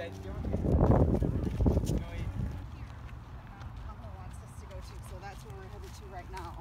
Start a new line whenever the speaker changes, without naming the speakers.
So that's where we're headed to right now.